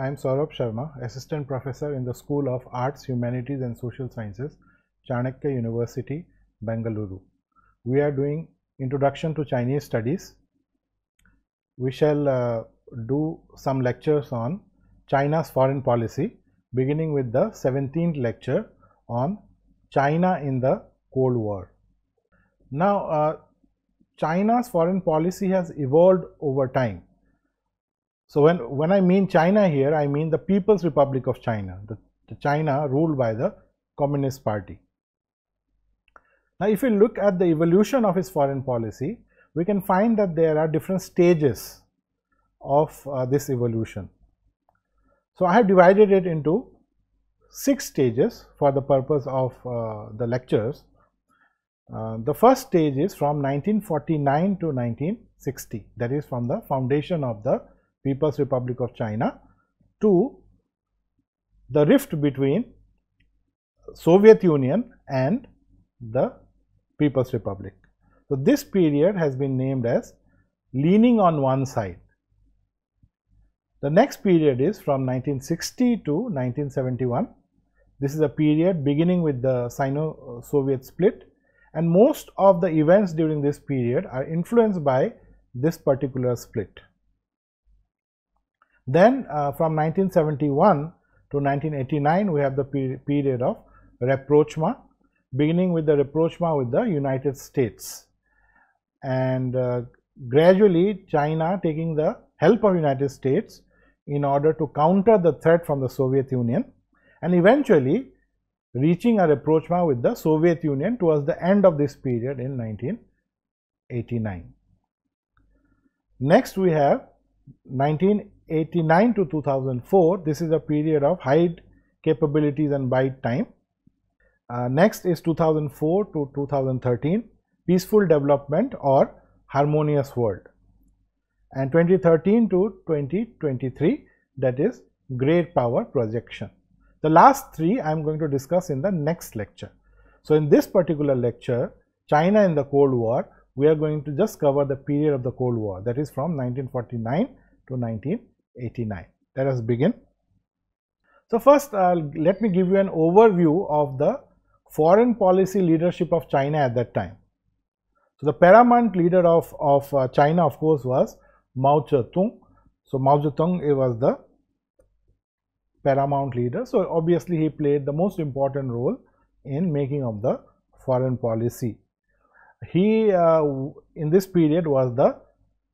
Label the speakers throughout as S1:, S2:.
S1: I am Saurabh Sharma, Assistant Professor in the School of Arts, Humanities and Social Sciences, Chanakya University, Bengaluru. We are doing Introduction to Chinese Studies. We shall uh, do some lectures on China's foreign policy, beginning with the 17th lecture on China in the Cold War. Now, uh, China's foreign policy has evolved over time. So when, when I mean China here, I mean the People's Republic of China, the, the China ruled by the Communist Party. Now, if we look at the evolution of his foreign policy, we can find that there are different stages of uh, this evolution. So, I have divided it into six stages for the purpose of uh, the lectures. Uh, the first stage is from 1949 to 1960, that is from the foundation of the People's Republic of China to the rift between Soviet Union and the People's Republic. So, this period has been named as leaning on one side. The next period is from 1960 to 1971. This is a period beginning with the Sino-Soviet split and most of the events during this period are influenced by this particular split. Then uh, from 1971 to 1989 we have the pe period of rapprochement beginning with the rapprochement with the United States and uh, gradually China taking the help of United States in order to counter the threat from the Soviet Union and eventually reaching a rapprochement with the Soviet Union towards the end of this period in 1989. Next we have 1989 to 2004 this is a period of high capabilities and bide time. Uh, next is 2004 to 2013 peaceful development or harmonious world and 2013 to 2023 that is great power projection. The last three I am going to discuss in the next lecture. So, in this particular lecture China in the Cold War we are going to just cover the period of the Cold War that is from 1949 to 1989. Let us begin. So, first uh, let me give you an overview of the foreign policy leadership of China at that time. So, the paramount leader of, of uh, China of course was Mao Zedong. So, Mao Zedong was the paramount leader. So, obviously he played the most important role in making of the foreign policy. He uh, in this period was the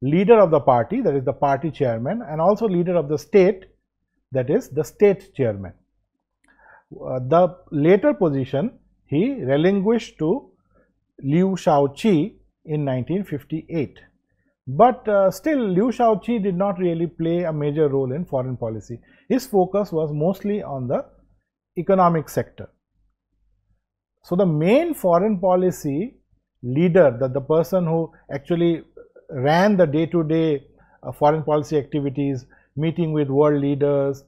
S1: leader of the party that is the party chairman and also leader of the state that is the state chairman. Uh, the later position he relinquished to Liu Shaoqi in 1958. But uh, still Liu Shaoqi did not really play a major role in foreign policy. His focus was mostly on the economic sector. So, the main foreign policy leader, that the person who actually ran the day to day uh, foreign policy activities, meeting with world leaders,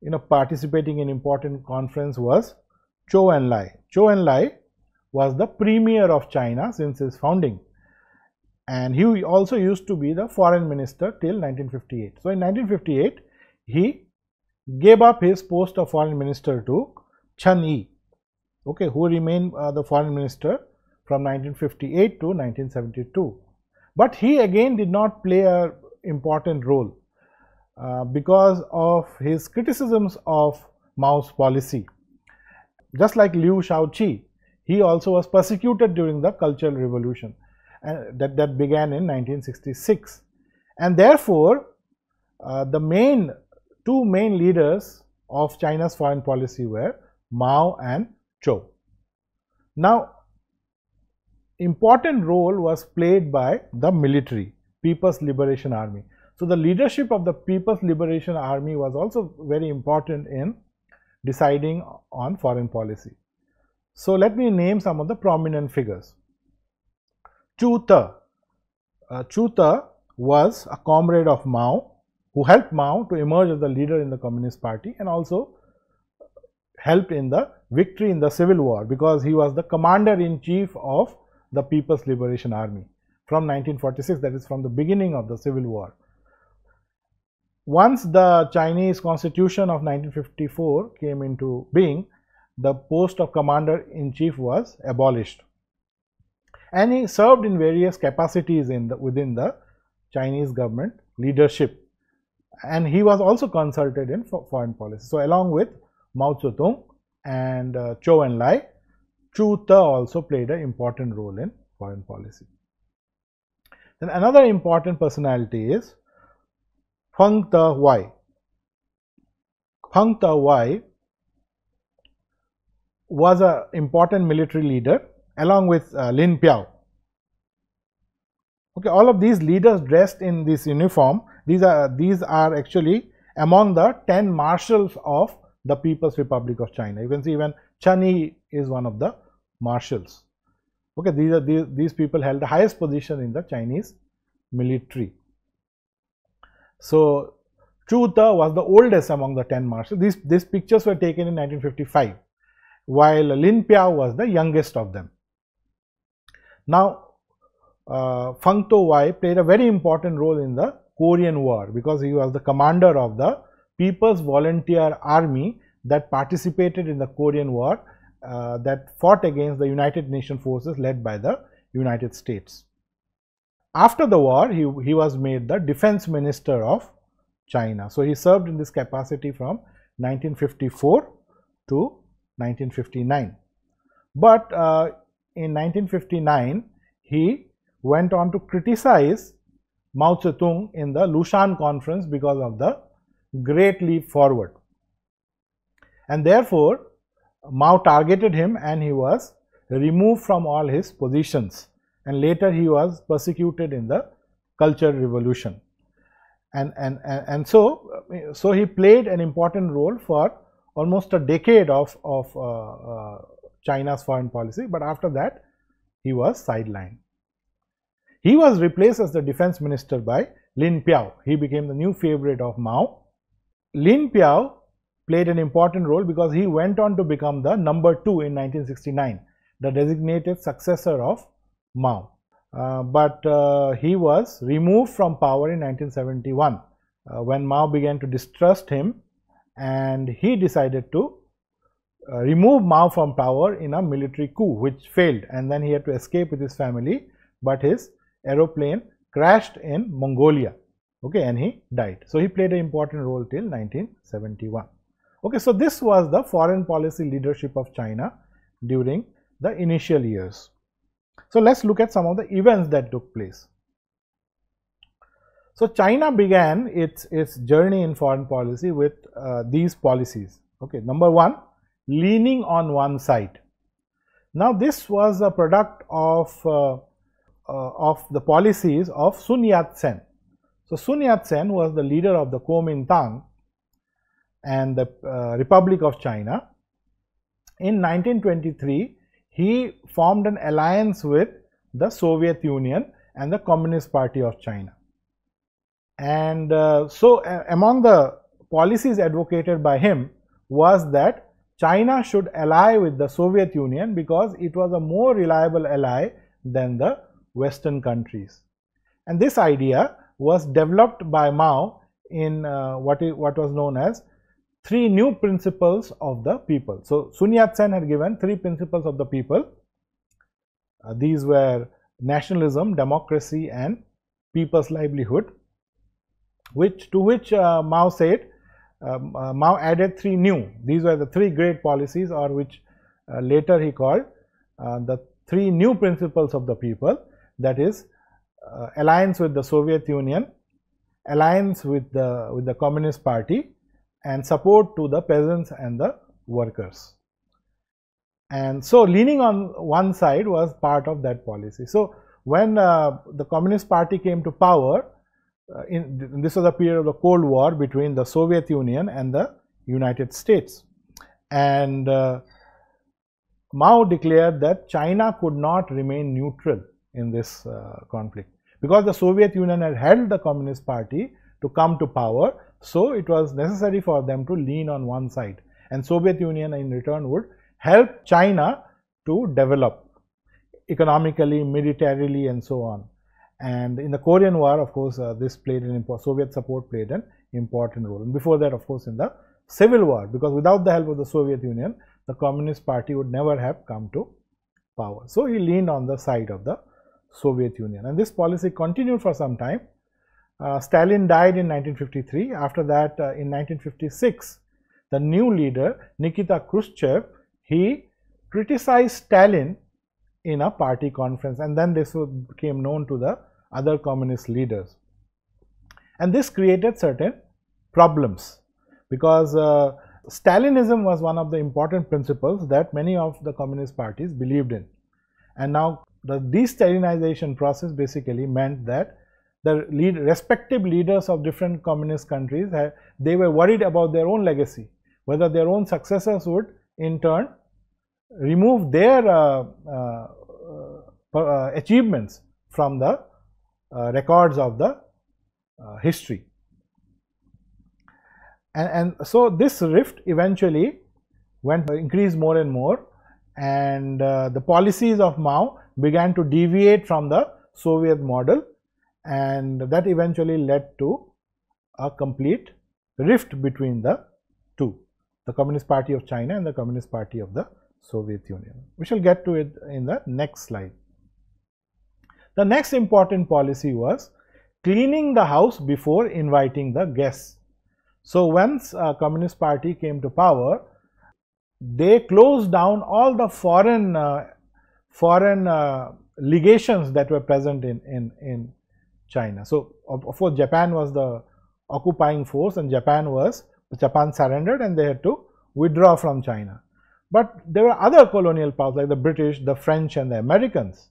S1: you know, participating in important conference was Zhou Enlai. Zhou Enlai was the premier of China since its founding and he also used to be the foreign minister till 1958. So, in 1958 he gave up his post of foreign minister to Chen Yi, okay, who remained uh, the foreign minister from 1958 to 1972. But he again did not play a important role uh, because of his criticisms of Mao's policy. Just like Liu Shaoqi, he also was persecuted during the Cultural Revolution and that, that began in 1966. And therefore, uh, the main two main leaders of China's foreign policy were Mao and Zhou. Now, important role was played by the military, People's Liberation Army. So, the leadership of the People's Liberation Army was also very important in deciding on foreign policy. So, let me name some of the prominent figures. Chu Te. Uh, Chu Te was a comrade of Mao who helped Mao to emerge as the leader in the Communist Party and also helped in the victory in the Civil War because he was the commander in chief of the People's Liberation Army from 1946 that is from the beginning of the Civil War. Once the Chinese constitution of 1954 came into being, the post of commander in chief was abolished and he served in various capacities in the, within the Chinese government leadership and he was also consulted in foreign policy. So, along with Mao Zedong and uh, Zhou Enlai, Chu Te also played an important role in foreign policy. Then another important personality is Feng Wai. Feng Wai was an important military leader along with uh, Lin Piao. Okay, all of these leaders dressed in this uniform, these are these are actually among the 10 marshals of the People's Republic of China. You can see even Chen Yi is one of the marshals. Okay, these are these, these people held the highest position in the Chinese military. So, Chu Te was the oldest among the 10 marshals. These, these pictures were taken in 1955, while Lin Piao was the youngest of them. Now, uh, Peng Dehuai played a very important role in the Korean War because he was the commander of the People's Volunteer Army that participated in the Korean War uh, that fought against the United Nations forces led by the United States. After the war, he, he was made the defense minister of China. So, he served in this capacity from 1954 to 1959. But uh, in 1959, he went on to criticize Mao Zedong in the Lushan conference because of the great leap forward. And therefore, Mao targeted him and he was removed from all his positions and later he was persecuted in the culture revolution. And, and, and, and so, so he played an important role for almost a decade of, of uh, uh, China's foreign policy, but after that he was sidelined. He was replaced as the defense minister by Lin Piao. He became the new favorite of Mao. Lin Piao played an important role because he went on to become the number two in 1969, the designated successor of Mao. Uh, but uh, he was removed from power in 1971 uh, when Mao began to distrust him and he decided to uh, remove Mao from power in a military coup which failed and then he had to escape with his family but his aeroplane crashed in Mongolia okay and he died. So, he played an important role till 1971. Okay, so this was the foreign policy leadership of China during the initial years. So, let us look at some of the events that took place. So, China began its, its journey in foreign policy with uh, these policies. Okay. Number one, leaning on one side. Now, this was a product of, uh, uh, of the policies of Sun Yat-sen. So, Sun Yat-sen was the leader of the Kuomintang and the uh, Republic of China. In 1923, he formed an alliance with the Soviet Union and the Communist Party of China. And uh, so, among the policies advocated by him was that China should ally with the Soviet Union because it was a more reliable ally than the Western countries. And this idea was developed by Mao in uh, what was known as three new principles of the people. So, Sun Yat-sen had given three principles of the people. Uh, these were nationalism, democracy and people's livelihood, which to which uh, Mao said, um, uh, Mao added three new. These were the three great policies or which uh, later he called uh, the three new principles of the people that is uh, alliance with the Soviet Union, alliance with the with the Communist Party and support to the peasants and the workers. And so, leaning on one side was part of that policy. So, when uh, the Communist Party came to power, uh, in, this was a period of the Cold War between the Soviet Union and the United States. And uh, Mao declared that China could not remain neutral in this uh, conflict because the Soviet Union had held the Communist Party to come to power. So, it was necessary for them to lean on one side and Soviet Union in return would help China to develop economically, militarily and so on. And in the Korean War, of course, uh, this played an important, Soviet support played an important role. And before that, of course, in the Civil War, because without the help of the Soviet Union, the Communist Party would never have come to power. So, he leaned on the side of the Soviet Union and this policy continued for some time. Uh, Stalin died in 1953. After that, uh, in 1956, the new leader, Nikita Khrushchev, he criticized Stalin in a party conference and then this became known to the other communist leaders. And this created certain problems because uh, Stalinism was one of the important principles that many of the communist parties believed in. And now the de-Stalinization process basically meant that the lead, respective leaders of different communist countries, had, they were worried about their own legacy, whether their own successors would in turn remove their uh, uh, uh, achievements from the uh, records of the uh, history. And, and, so this rift eventually went increased more and more and the policies of Mao began to deviate from the Soviet model and that eventually led to a complete rift between the two, the Communist Party of China and the Communist Party of the Soviet Union. We shall get to it in the next slide. The next important policy was cleaning the house before inviting the guests. So, once a Communist Party came to power, they closed down all the foreign uh, foreign uh, legations that were present in, in, in China. So, of, of course, Japan was the occupying force and Japan was Japan surrendered and they had to withdraw from China. But there were other colonial powers like the British, the French and the Americans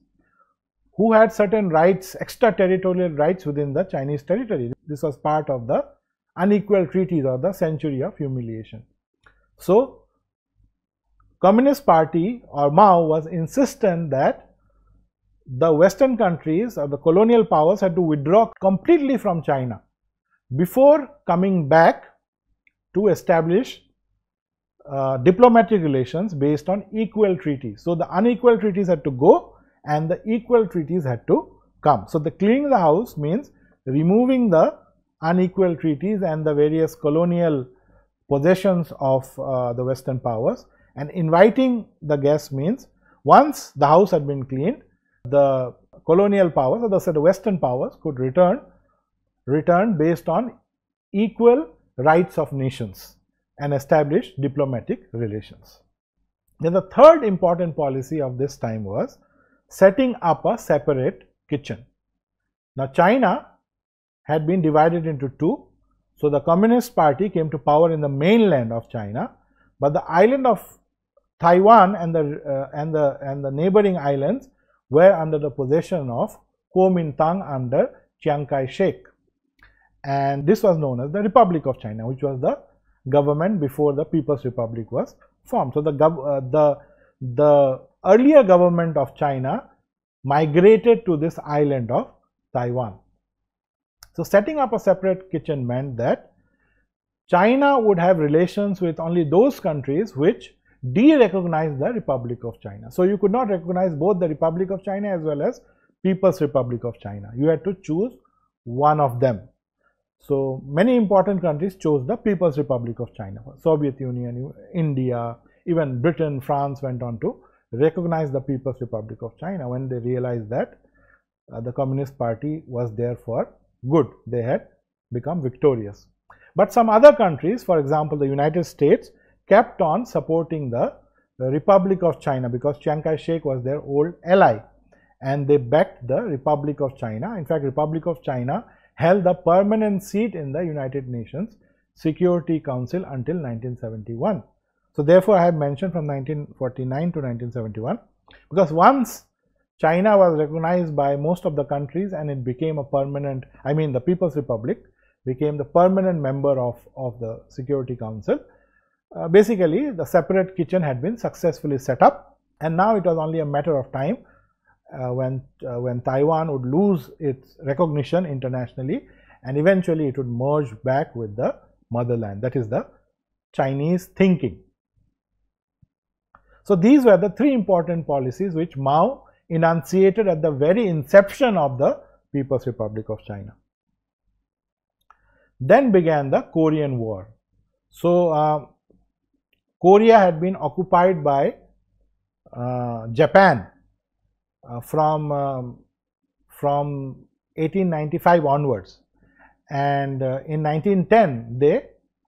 S1: who had certain rights, extraterritorial rights within the Chinese territory. This was part of the unequal treaties or the century of humiliation. So, Communist Party or Mao was insistent that the western countries or the colonial powers had to withdraw completely from China before coming back to establish uh, diplomatic relations based on equal treaties. So, the unequal treaties had to go and the equal treaties had to come. So, the cleaning the house means removing the unequal treaties and the various colonial possessions of uh, the western powers and inviting the guests means once the house had been cleaned the colonial powers or the, western powers could return return based on equal rights of nations and establish diplomatic relations. Then the third important policy of this time was setting up a separate kitchen. Now, China had been divided into two. So, the Communist Party came to power in the mainland of China, but the island of Taiwan and the uh, and the and the neighboring islands were under the possession of Kuomintang under Chiang Kai-shek. And this was known as the Republic of China, which was the government before the People's Republic was formed. So, the, uh, the, the earlier government of China migrated to this island of Taiwan. So, setting up a separate kitchen meant that China would have relations with only those countries which de-recognize the Republic of China. So, you could not recognize both the Republic of China as well as People's Republic of China. You had to choose one of them. So, many important countries chose the People's Republic of China, Soviet Union, India, even Britain, France went on to recognize the People's Republic of China when they realized that uh, the Communist Party was there for good. They had become victorious. But some other countries, for example, the United States, kept on supporting the, Republic of China because Chiang Kai-shek was their old ally and they backed the Republic of China. In fact, Republic of China held the permanent seat in the United Nations Security Council until 1971. So, therefore, I have mentioned from 1949 to 1971 because once China was recognized by most of the countries and it became a permanent, I mean the People's Republic became the permanent member of, of the Security Council. Uh, basically, the separate kitchen had been successfully set up and now it was only a matter of time uh, when, uh, when Taiwan would lose its recognition internationally and eventually it would merge back with the motherland. That is the Chinese thinking. So, these were the three important policies which Mao enunciated at the very inception of the People's Republic of China. Then began the Korean War. So, uh, Korea had been occupied by uh, Japan uh, from um, from 1895 onwards and uh, in 1910 they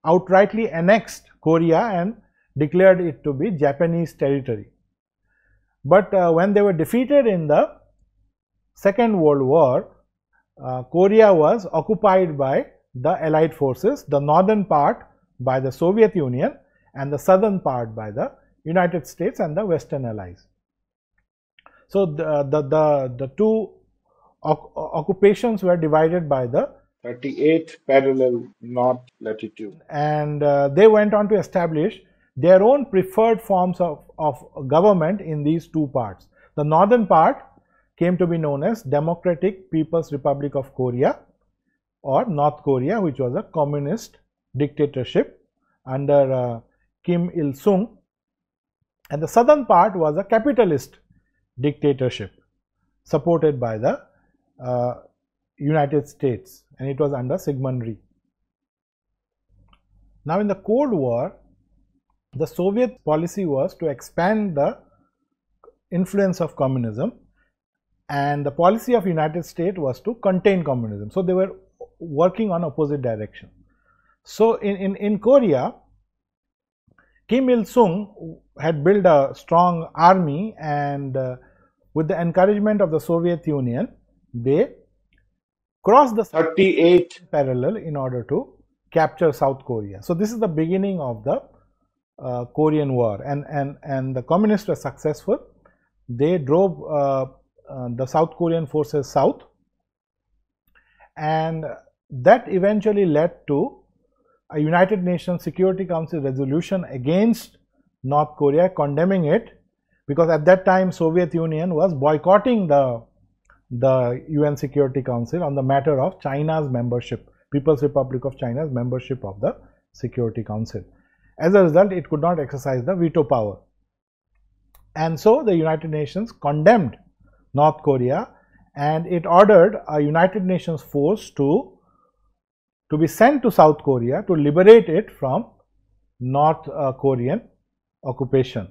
S1: outrightly annexed Korea and declared it to be Japanese territory. But uh, when they were defeated in the Second World War, uh, Korea was occupied by the Allied forces, the northern part by the Soviet Union and the southern part by the United States and the Western Allies. So, the, the, the, the two occupations were divided by the
S2: 38 parallel north latitude.
S1: And uh, they went on to establish their own preferred forms of, of government in these two parts. The northern part came to be known as Democratic People's Republic of Korea or North Korea which was a communist dictatorship under uh, Kim Il-sung and the southern part was a capitalist dictatorship supported by the uh, United States and it was under Syngman Rhee. Now in the Cold War the Soviet policy was to expand the influence of communism and the policy of United States was to contain communism. So, they were working on opposite direction. So, in, in, in Korea, Kim Il-sung had built a strong army and uh, with the encouragement of the Soviet Union, they crossed the
S2: 38
S1: parallel in order to capture South Korea. So, this is the beginning of the uh, Korean War and, and, and the communists were successful. They drove uh, uh, the South Korean forces south and that eventually led to a United Nations Security Council resolution against North Korea condemning it because at that time Soviet Union was boycotting the the UN Security Council on the matter of China's membership, People's Republic of China's membership of the Security Council. As a result, it could not exercise the veto power. And so the United Nations condemned North Korea and it ordered a United Nations force to, to be sent to South Korea to liberate it from North uh, Korean occupation.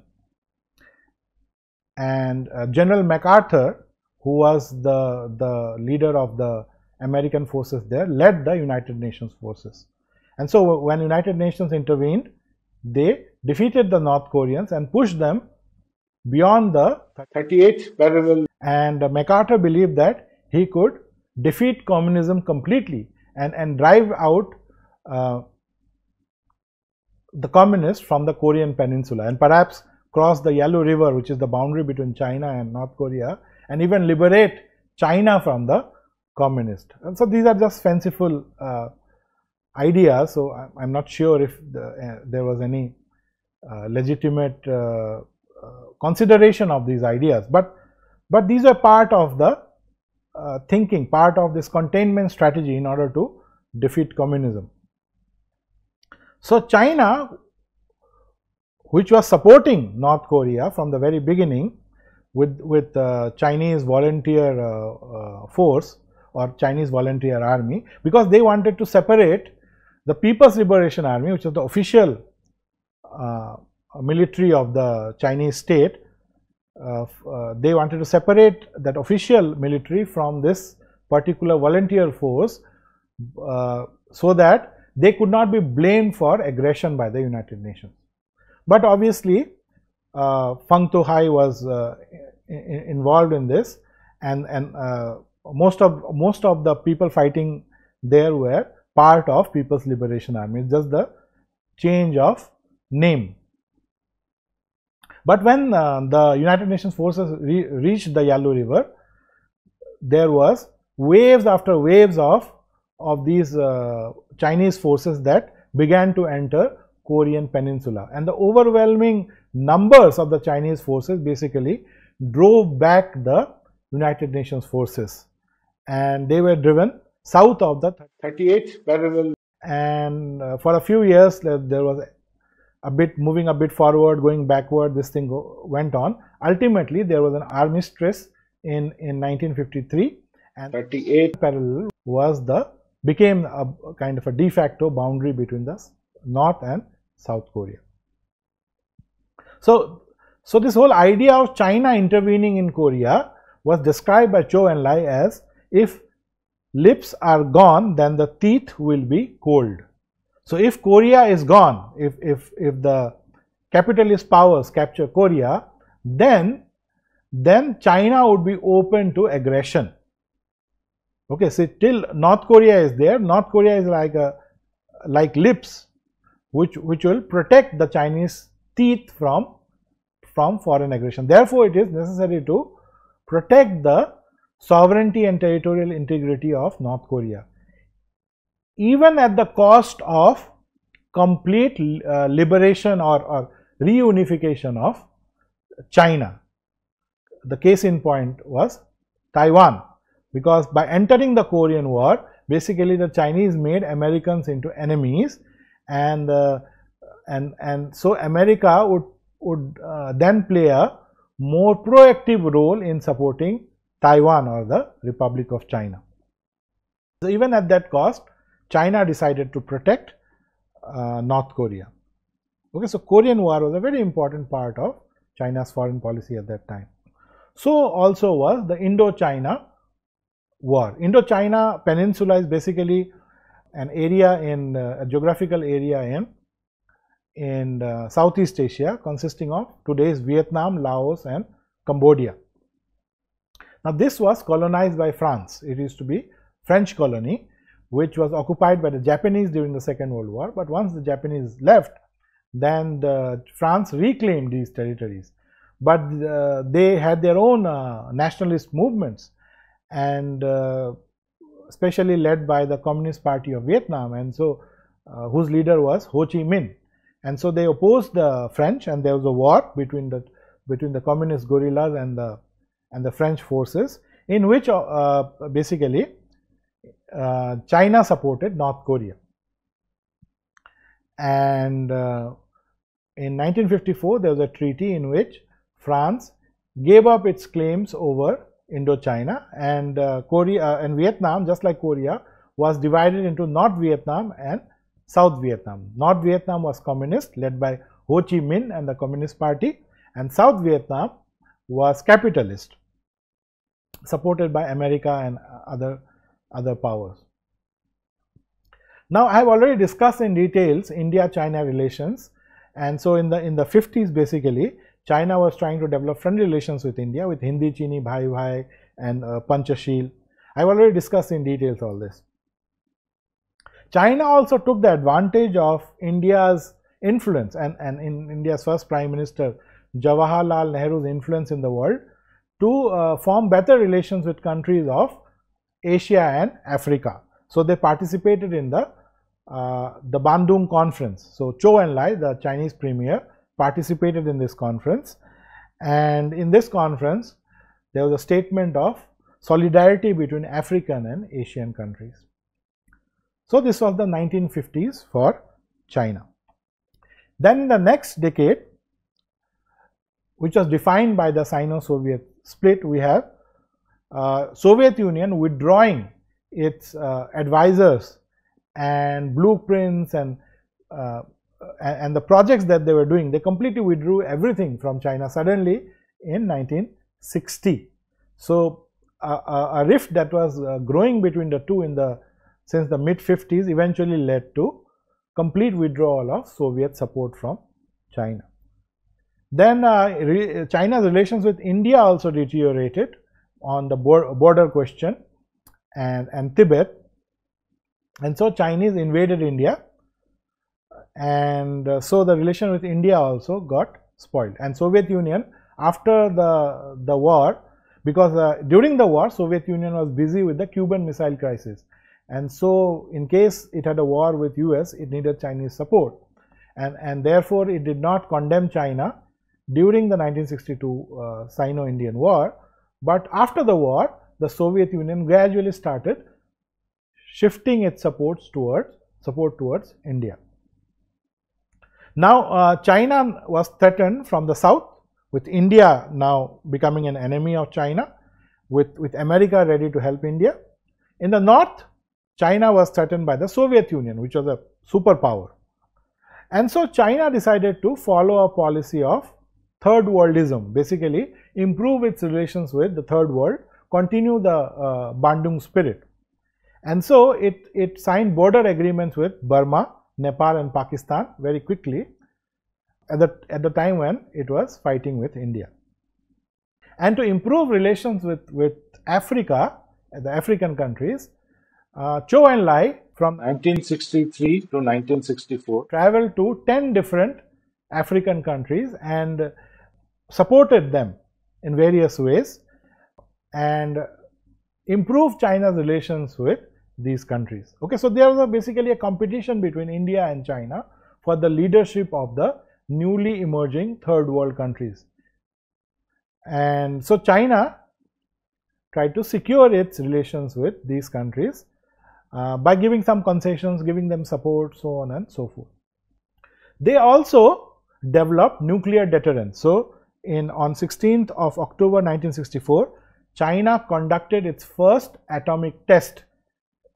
S1: And uh, General MacArthur, who was the, the leader of the American forces there, led the United Nations forces. And so when United Nations intervened, they defeated the North Koreans and pushed them beyond the
S2: 38th parallel.
S1: And MacArthur believed that he could defeat communism completely and, and drive out uh, the communists from the Korean peninsula and perhaps cross the Yalu River, which is the boundary between China and North Korea, and even liberate China from the communist. And so these are just fanciful uh, idea. So, I am not sure if the, uh, there was any uh, legitimate uh, uh, consideration of these ideas, but but these are part of the uh, thinking, part of this containment strategy in order to defeat communism. So, China which was supporting North Korea from the very beginning with, with uh, Chinese volunteer force or Chinese volunteer army because they wanted to separate the People's Liberation Army, which is the official uh, military of the Chinese state, uh, uh, they wanted to separate that official military from this particular volunteer force uh, so that they could not be blamed for aggression by the United Nations. But obviously, uh, Peng Dehuai was uh, in, involved in this and, and most of most of the people fighting there were part of People's Liberation Army, just the change of name. But when uh, the United Nations forces re reached the Yalu River, there was waves after waves of of these uh, Chinese forces that began to enter Korean peninsula. And the overwhelming numbers of the Chinese forces basically drove back the United Nations forces. And they were driven south of the
S2: 38 parallel
S1: and uh, for a few years there was a bit moving a bit forward going backward this thing go, went on. Ultimately there was an armistice in in 1953 and
S2: 38
S1: parallel was the became a kind of a de facto boundary between the north and south korea. So so this whole idea of china intervening in korea was described by Zhou Enlai as if lips are gone then the teeth will be cold so if korea is gone if if if the capitalist powers capture korea then then china would be open to aggression. Okay so till north korea is there north korea is like a like lips which which will protect the chinese teeth from from foreign aggression. Therefore it is necessary to protect the sovereignty and territorial integrity of north korea even at the cost of complete uh, liberation or, or reunification of china the case in point was taiwan because by entering the Korean War, basically the Chinese made Americans into enemies, and uh, and and so America would would uh, then play a more proactive role in supporting Taiwan or the Republic of China. So even at that cost, China decided to protect uh, North Korea. Okay, so Korean War was a very important part of China's foreign policy at that time. So also was the Indo-China war. Indochina Peninsula is basically an area in uh, a geographical area in in uh, Southeast Asia consisting of today's Vietnam, Laos and Cambodia. Now this was colonized by France. It used to be French colony which was occupied by the Japanese during the Second World War. But once the Japanese left, then the France reclaimed these territories. But uh, they had their own uh, nationalist movements and uh, especially led by the Communist Party of Vietnam and so uh, whose leader was Ho Chi Minh and so they opposed the French and there was a war between the between the communist guerrillas and the and the French forces in which uh, basically uh, China supported North Korea and uh, in 1954 there was a treaty in which France gave up its claims over Indochina and uh, Korea uh, and Vietnam just like Korea was divided into North Vietnam and South Vietnam. North Vietnam was communist led by Ho Chi Minh and the Communist Party and South Vietnam was capitalist supported by America and other other powers. Now I have already discussed in details India-China relations and so in the in the 50s basically China was trying to develop friendly relations with India with Hindi Chini Bhai Bhai and uh, Panchashil. I have already discussed in details all this. China also took the advantage of India's influence and, and in India's first Prime Minister Jawaharlal Nehru's influence in the world to uh, form better relations with countries of Asia and Africa. So they participated in the uh, the Bandung conference. So Chou Enlai, the Chinese premier, participated in this conference and in this conference there was a statement of solidarity between African and Asian countries. So this was the 1950s for China. Then in the next decade which was defined by the Sino-Soviet split we have Soviet Union withdrawing its uh, advisors and blueprints and uh, and the projects that they were doing, they completely withdrew everything from China suddenly in 1960. So uh, a rift that was uh, growing between the two in the since the mid 50s eventually led to complete withdrawal of Soviet support from China. Then uh, re China's relations with India also deteriorated on the border question and, and Tibet. And so Chinese invaded India and uh, so the relation with India also got spoiled. And Soviet Union after the the war, because uh, during the war Soviet Union was busy with the Cuban Missile Crisis, and so in case it had a war with US, it needed Chinese support, and and therefore it did not condemn China during the 1962 uh, Sino-Indian War, but after the war, the Soviet Union gradually started shifting its supports towards support towards India. Now, uh, China was threatened from the south with India now becoming an enemy of China, with, with America ready to help India. In the north, China was threatened by the Soviet Union, which was a superpower. And so China decided to follow a policy of third worldism, basically improve its relations with the third world, continue the uh, Bandung spirit. And so it, it signed border agreements with Burma, Nepal and Pakistan very quickly at the, at the time when it was fighting with India. And to improve relations with, with Africa, the African countries, uh, Zhou Enlai from
S2: 1963 to 1964.
S1: traveled to 10 different African countries and supported them in various ways and improve China's relations with these countries. Okay, so there was a basically a competition between India and China for the leadership of the newly emerging third world countries. And so China tried to secure its relations with these countries uh, by giving some concessions, giving them support, so on and so forth. They also developed nuclear deterrence. So, in on 16th of October 1964, China conducted its first atomic test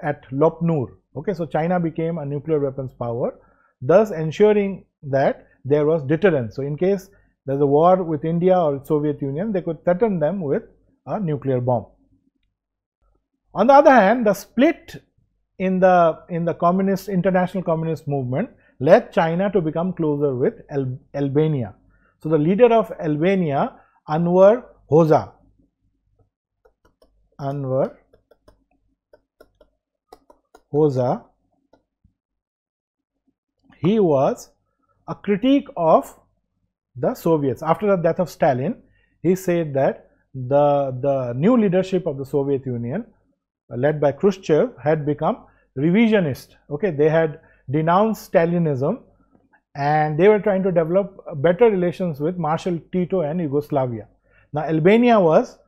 S1: at Lop Nur. Okay, so China became a nuclear weapons power, thus ensuring that there was deterrence. So, in case there's a war with India or Soviet Union, they could threaten them with a nuclear bomb. On the other hand, the split in the in the communist international communist movement led China to become closer with Al Albania. So, the leader of Albania, Enver Hoxha, Enver Hoxha, he was a critique of the Soviets. After the death of Stalin, he said that the, the new leadership of the Soviet Union, led by Khrushchev, had become revisionist. Okay, they had denounced Stalinism and they were trying to develop better relations with Marshal Tito and Yugoslavia. Now, Albania was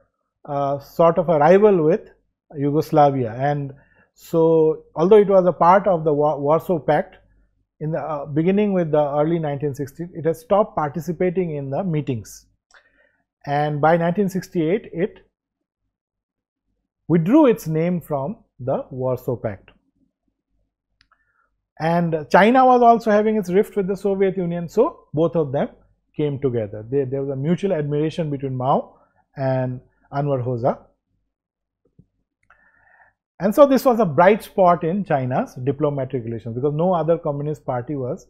S1: uh, sort of a rival with Yugoslavia, and so although it was a part of the Warsaw Pact, in the uh, beginning with the early 1960s, it has stopped participating in the meetings. And by 1968, it withdrew its name from the Warsaw Pact. And China was also having its rift with the Soviet Union, so both of them came together. They, there was a mutual admiration between Mao and Enver Hoxha. And so this was a bright spot in China's diplomatic relations because no other communist party was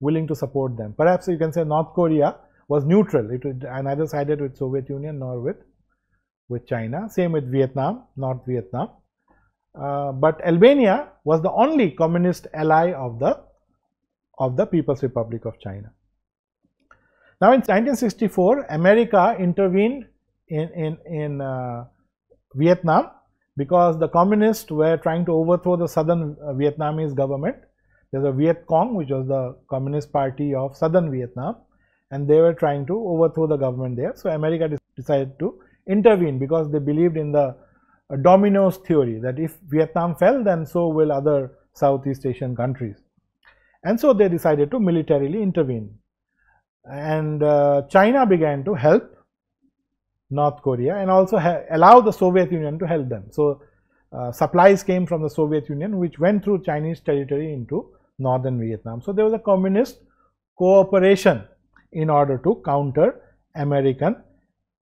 S1: willing to support them. Perhaps you can say North Korea was neutral. It was uh, neither sided with Soviet Union nor with with China. Same with Vietnam, North Vietnam. Uh, but Albania was the only communist ally of the of the People's Republic of China. Now, in 1964, America intervened in in in uh, Vietnam because the communists were trying to overthrow the southern uh, Vietnamese government. There's a Viet Cong, which was the Communist Party of southern Vietnam, and they were trying to overthrow the government there. So, America decided to intervene because they believed in the uh, dominoes theory that if Vietnam fell, then so will other Southeast Asian countries. And so they decided to militarily intervene. And uh, China began to help North Korea and also allow the Soviet Union to help them. So, uh, supplies came from the Soviet Union which went through Chinese territory into northern Vietnam. So, there was a communist cooperation in order to counter American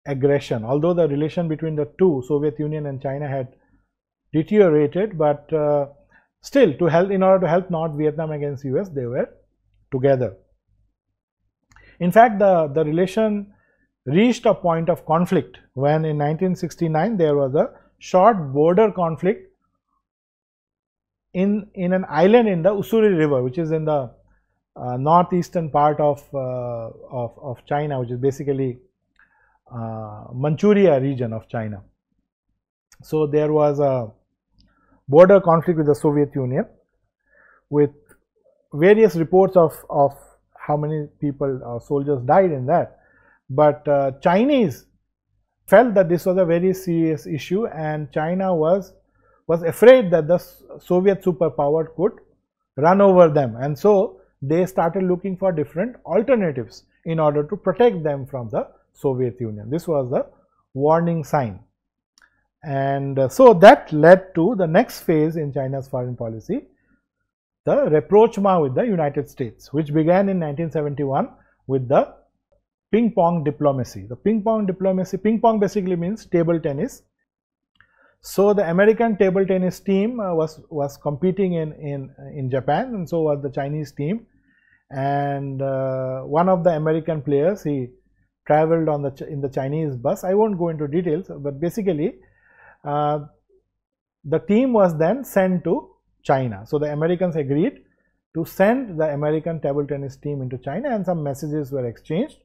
S1: aggression. Although the relation between the two Soviet Union and China had deteriorated, but uh, still to help in order to help North Vietnam against US they were together. In fact, the, the relation reached a point of conflict when in 1969 there was a short border conflict in, in an island in the Ussuri river which is in the uh, northeastern part of, uh, of, of China, which is basically Manchuria region of China. So, there was a border conflict with the Soviet Union with various reports of, of how many people uh, soldiers died in that. But uh, Chinese felt that this was a very serious issue and China was was afraid that the Soviet superpower could run over them and so they started looking for different alternatives in order to protect them from the Soviet Union. This was the warning sign. And uh, so that led to the next phase in China's foreign policy, the rapprochement with the United States, which began in 1971 with the ping pong diplomacy. The ping pong diplomacy, ping pong basically means table tennis. So the American table tennis team uh, was was competing in in in Japan, and so was the Chinese team. And uh, one of the American players, he traveled on the in the Chinese bus. I won't go into details, but basically uh, the team was then sent to China. So, the Americans agreed to send the American table tennis team into China and some messages were exchanged.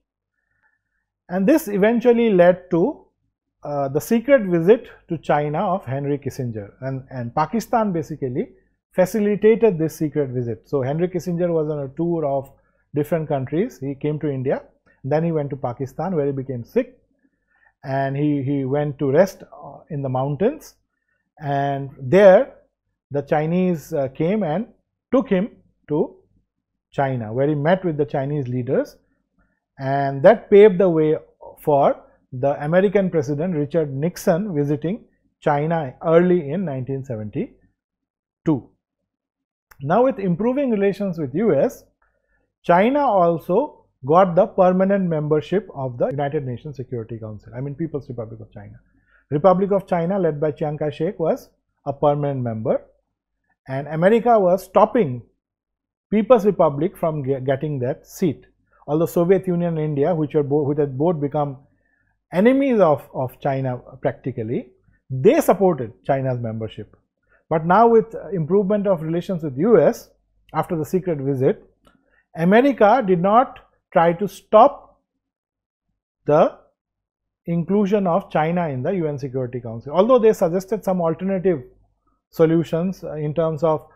S1: And this eventually led to uh, the secret visit to China of Henry Kissinger and, and Pakistan basically facilitated this secret visit. So, Henry Kissinger was on a tour of different countries. He came to India, then he went to Pakistan where he became sick. And he, he went to rest uh, in the mountains. And there the Chinese uh, came and took him to China where he met with the Chinese leaders. And that paved the way for the American president Richard Nixon visiting China early in 1972. Now with improving relations with US, China also got the permanent membership of the United Nations Security Council. I mean People's Republic of China. Republic of China led by Chiang Kai-shek was a permanent member and America was stopping People's Republic from get, getting that seat. Although Soviet Union and India, which were both, which had both become enemies of, of China practically, they supported China's membership. But now with improvement of relations with US after the secret visit, America did not try to stop the inclusion of China in the UN Security Council. Although they suggested some alternative solutions uh, in terms of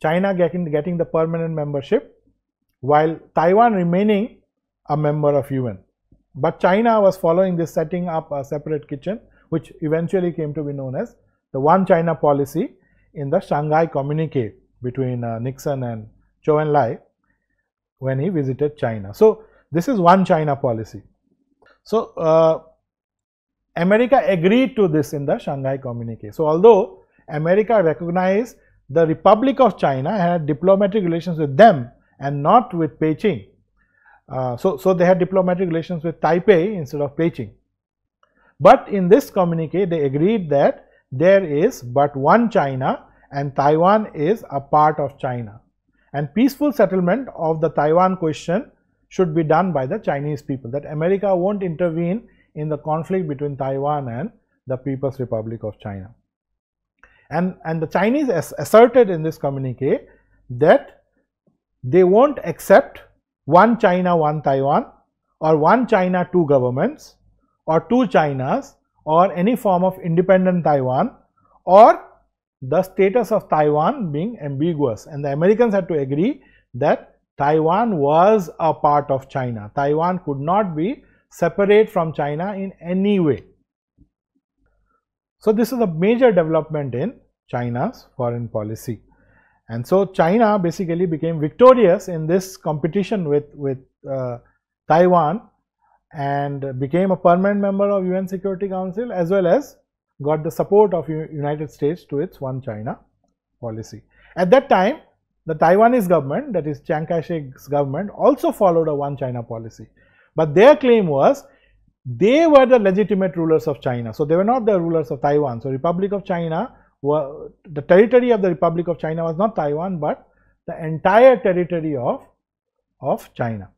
S1: China getting, getting the permanent membership while Taiwan remaining a member of UN. But China was following this setting up a separate kitchen which eventually came to be known as the One China policy in the Shanghai Communique between uh, Nixon and Zhou Enlai when he visited China. So, this is one China policy. So, uh, America agreed to this in the Shanghai Communique. So, although America recognized the Republic of China had diplomatic relations with them and not with Beijing. Uh, so, so they had diplomatic relations with Taipei instead of Beijing. But in this communique, they agreed that there is but one China and Taiwan is a part of China and peaceful settlement of the Taiwan question should be done by the Chinese people that America won't intervene in the conflict between Taiwan and the People's Republic of China. And, and the Chinese asserted in this communique that they won't accept one China, one Taiwan or one China, two governments or two Chinas or any form of independent Taiwan or the status of Taiwan being ambiguous and the Americans had to agree that Taiwan was a part of China. Taiwan could not be separate from China in any way. So, this is a major development in China's foreign policy. And so, China basically became victorious in this competition with, with uh, Taiwan and became a permanent member of UN Security Council as well as got the support of United States to its one China policy. At that time, the Taiwanese government, that is Chiang Kai-shek's government, also followed a one China policy. But their claim was they were the legitimate rulers of China. So, they were not the rulers of Taiwan. So, Republic of China, were, the territory of the Republic of China was not Taiwan, but the entire territory of, of China.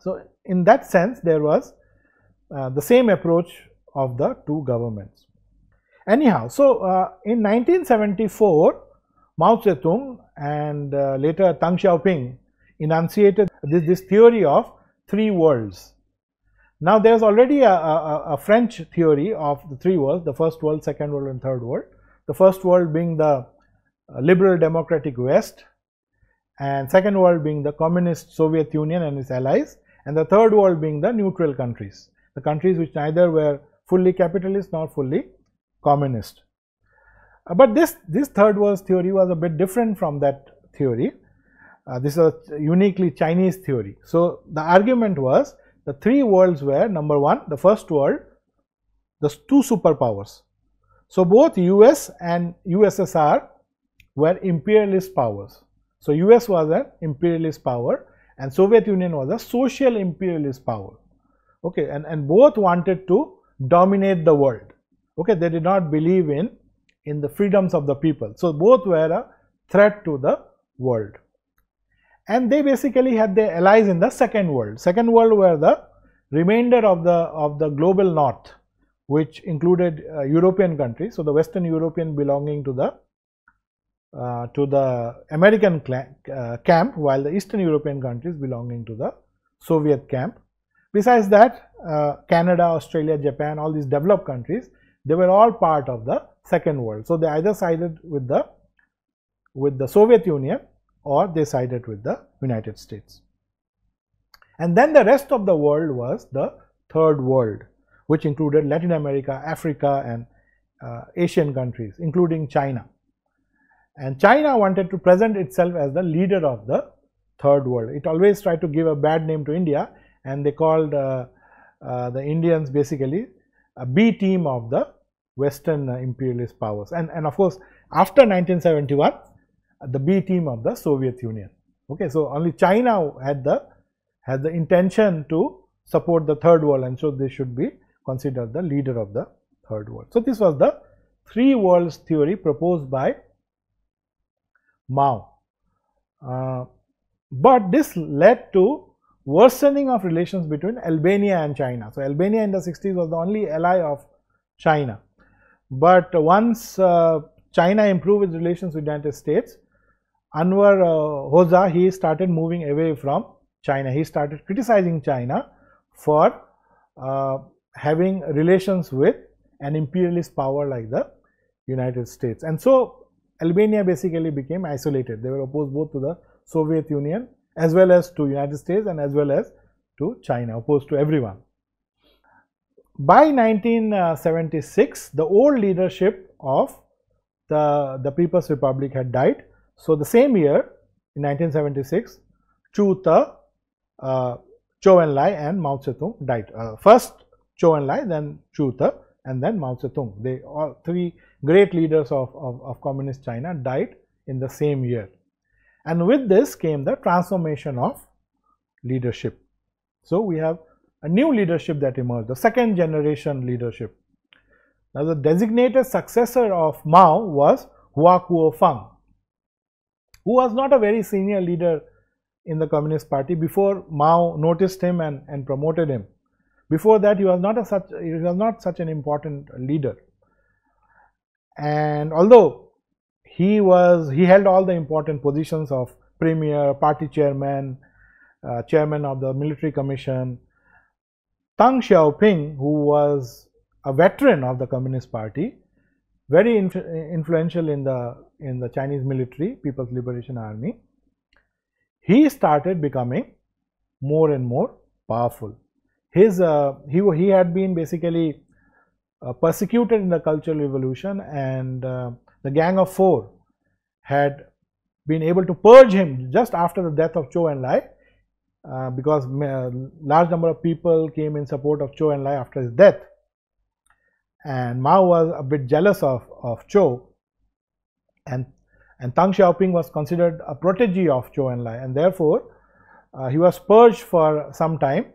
S1: So, in that sense, there was uh, the same approach of the two governments. Anyhow, so uh, in 1974, Mao Zedong and uh, later Deng Xiaoping enunciated this, this theory of three worlds. Now, there is already a, a, a, French theory of the three worlds the first world, second world, and third world. The first world being the uh, liberal democratic West, and second world being the communist Soviet Union and its allies, and the third world being the neutral countries, the countries which neither were fully capitalist nor fully communist. Uh, but this, this third world theory was a bit different from that theory. Uh, this is a uniquely Chinese theory. So, the argument was the three worlds were number one, the first world, the two superpowers. So, both US and USSR were imperialist powers. So, US was an imperialist power and Soviet Union was a social imperialist power. Okay, and, and both wanted to dominate the world. Okay, they did not believe in, in the freedoms of the people. So, both were a threat to the world and they basically had their allies in the second world. Second world were the remainder of the of the global north, which included uh, European countries. So the Western European belonging to the uh, to the American uh, camp, while the Eastern European countries belonging to the Soviet camp. Besides that, uh, Canada, Australia, Japan, all these developed countries, they were all part of the second world. So they either sided with the with the Soviet Union or they sided with the United States. And then the rest of the world was the third world, which included Latin America, Africa, and uh, Asian countries, including China. And China wanted to present itself as the leader of the third world. It always tried to give a bad name to India, and they called uh, uh, the Indians basically B team of the Western uh, imperialist powers. And, and of course, after 1971, the B team of the Soviet Union. Okay, so only China had the had the intention to support the third world, and so they should be considered the leader of the third world. So this was the three worlds theory proposed by Mao. Uh, but this led to worsening of relations between Albania and China. So Albania in the 60s was the only ally of China. But once uh, China improved its relations with the United States, Enver uh, he started moving away from China. He started criticizing China for uh, having relations with an imperialist power like the United States. And so Albania basically became isolated. They were opposed both to the Soviet Union as well as to United States and as well as to China, opposed to everyone. By 1976, the old leadership of the, the People's Republic had died so, the same year in 1976, Chu Te, uh, Zhou Enlai and Mao Zedong died. Uh, first Zhou Enlai, then Chu Te and then Mao Zedong. They all three great leaders of, of, of communist China died in the same year. And with this came the transformation of leadership. So, we have a new leadership that emerged, the second generation leadership. Now, the designated successor of Mao was Hua Kuo-feng who was not a very senior leader in the Communist Party before Mao noticed him and, and promoted him. Before that, he was not a such he was not such an important leader. And although he was he held all the important positions of premier, party chairman, uh, chairman of the military commission, Deng Xiaoping, who was a veteran of the Communist Party, very influential in the in the Chinese military, People's Liberation Army, he started becoming more and more powerful. His uh, he he had been basically uh, persecuted in the Cultural Revolution, and uh, the Gang of Four had been able to purge him just after the death of Zhou Enlai, uh, because large number of people came in support of Zhou Enlai after his death, and Mao was a bit jealous of of Zhou and and Deng Xiaoping was considered a protege of Zhou Enlai and therefore uh, he was purged for some time.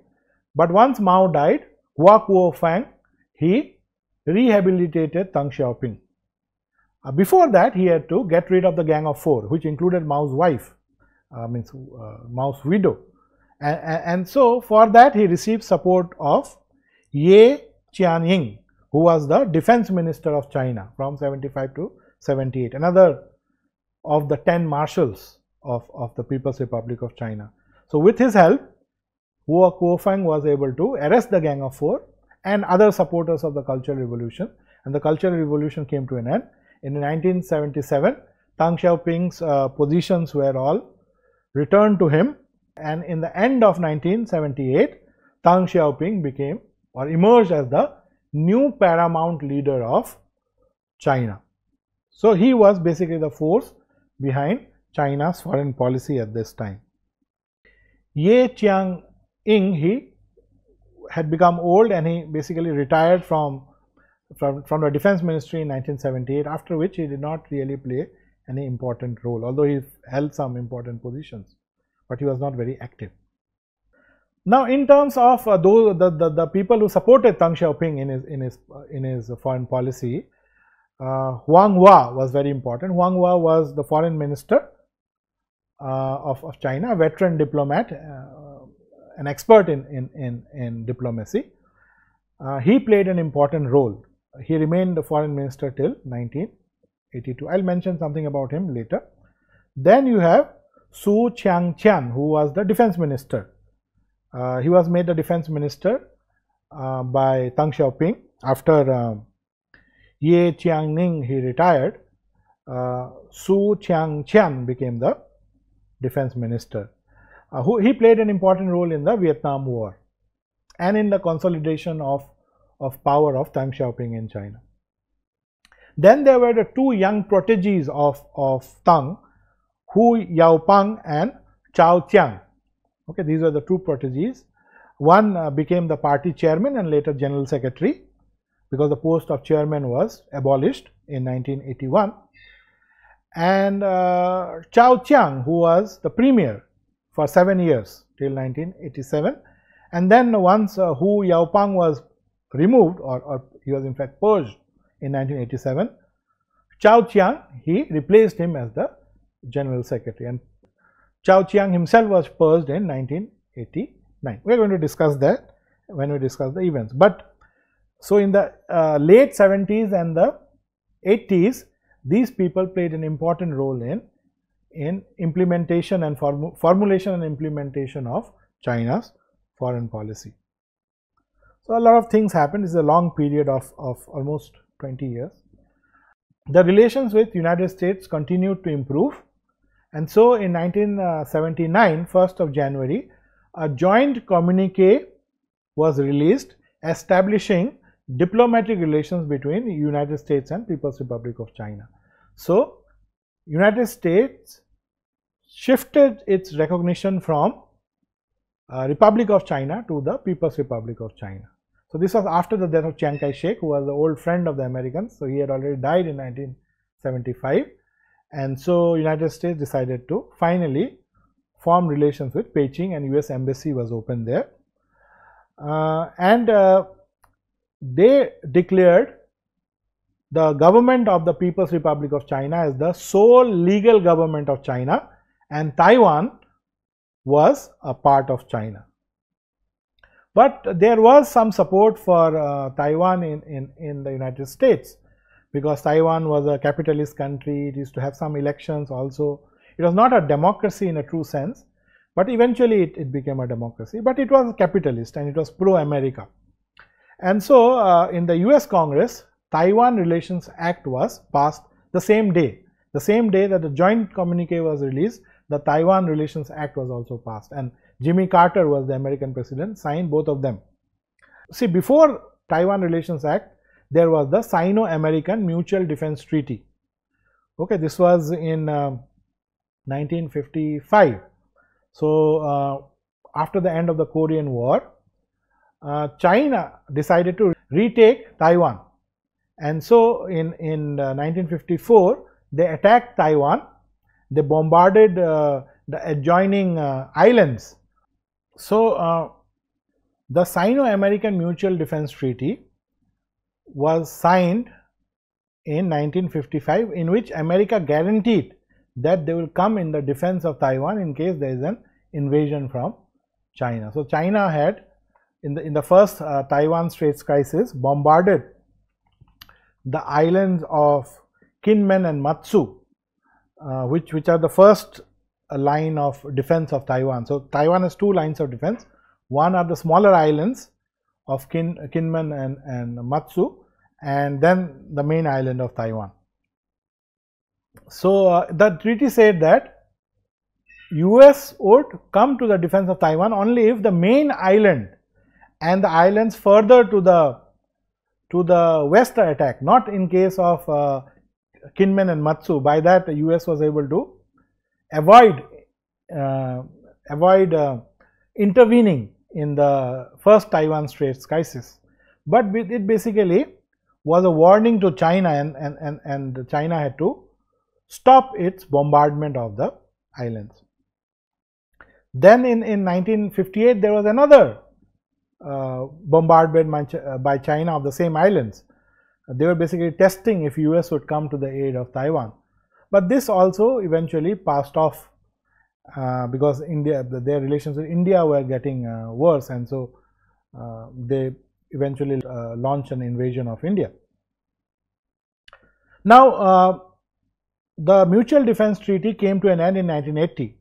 S1: But once Mao died, Hua Kuo-feng he rehabilitated Deng Xiaoping. Uh, before that, he had to get rid of the Gang of Four, which included Mao's wife, uh, means uh, Mao's widow. And, and, so, for that, he received support of Ye Jianying, who was the defense minister of China from 75 to 78. Another of the 10 marshals of, of the People's Republic of China. So, with his help, Hua Kuo-feng was able to arrest the Gang of Four and other supporters of the Cultural Revolution and the Cultural Revolution came to an end. In 1977, Deng Xiaoping's uh, positions were all returned to him and in the end of 1978, Deng Xiaoping became or emerged as the new paramount leader of China. So, he was basically the force behind China's foreign policy at this time. Ye Chiang Ying, he had become old and he basically retired from, from, from the defense ministry in 1978, after which he did not really play any important role, although he held some important positions, but he was not very active. Now, in terms of uh, those the, the, the, people who supported Deng Xiaoping in his in his uh, in his foreign policy, uh, Huang Hua was very important. Huang Hua was the foreign minister uh, of, of China, veteran diplomat, uh, an expert in, in, in, in diplomacy. Uh, he played an important role. He remained the foreign minister till 1982. I'll mention something about him later. Then you have Xu Xiangqian, who was the defense minister. Uh, he was made the defense minister uh, by Deng Xiaoping after uh, Ye Jianying he retired. Xu Xiangqian became the defense minister. Uh, who he played an important role in the Vietnam War and in the consolidation of, of power of Deng Xiaoping in China. Then there were the two young proteges of, of Deng, Hu Yaobang and Zhao Ziyang. Okay, these were the two proteges. One uh, became the party chairman and later general secretary because the post of chairman was abolished in 1981 and uh, Zhao Ziyang who was the premier for 7 years till 1987 and then once uh, Hu Yaobang was removed or, or, he was in fact purged in 1987 Zhao Ziyang he replaced him as the general secretary. And Zhao Ziyang himself was purged in 1989 we are going to discuss that when we discuss the events. But so in the uh, late 70s and the 80s these people played an important role in in implementation and formu formulation and implementation of China's foreign policy. So, a lot of things happened. It's a long period of, of almost 20 years. The relations with United States continued to improve and so in 1979, 1st of January, a joint communique was released establishing diplomatic relations between United States and People's Republic of China. So, United States shifted its recognition from uh, Republic of China to the People's Republic of China. So, this was after the death of Chiang Kai-shek who was the old friend of the Americans. So, he had already died in 1975 and so United States decided to finally form relations with Beijing and US embassy was open there. Uh, and uh, they declared the government of the People's Republic of China as the sole legal government of China and Taiwan was a part of China. But there was some support for uh, Taiwan in, in, in the United States because Taiwan was a capitalist country, it used to have some elections also. It was not a democracy in a true sense, but eventually it, it became a democracy, but it was a capitalist and it was pro-America. And so, uh, in the US Congress, Taiwan Relations Act was passed the same day. The same day that the joint communique was released, the Taiwan Relations Act was also passed and Jimmy Carter was the American president, signed both of them. See, before Taiwan Relations Act, there was the Sino-American Mutual Defense Treaty. Okay, this was in uh, 1955. So, uh, after the end of the Korean War, uh, China decided to retake Taiwan and so in, in uh, 1954, they attacked Taiwan, they bombarded uh, the adjoining uh, islands. So, uh, the Sino-American Mutual Defense Treaty was signed in 1955 in which America guaranteed that they will come in the defense of Taiwan in case there is an invasion from China. So, China had in the in the first uh, Taiwan Straits crisis bombarded the islands of Kinmen and Matsu, uh, which, which are the first a line of defense of Taiwan. So, Taiwan has two lines of defense. One are the smaller islands of Kin, Kinmen and, and Matsu and then the main island of Taiwan. So, uh, the treaty said that US would come to the defense of Taiwan only if the main island and the islands further to the to the west attack, not in case of uh, Kinmen and Matsu. By that, the US was able to avoid uh, avoid uh, intervening in the first Taiwan Straits crisis, but it basically was a warning to China and, and, and, and China had to stop its bombardment of the islands. Then in, in 1958 there was another uh, bombardment by, uh, by China of the same islands. They were basically testing if US would come to the aid of Taiwan. But this also eventually passed off uh, because India, their relations with India were getting uh, worse and so uh, they eventually uh, launched an invasion of India. Now, the Mutual Defense Treaty came to an end in 1980.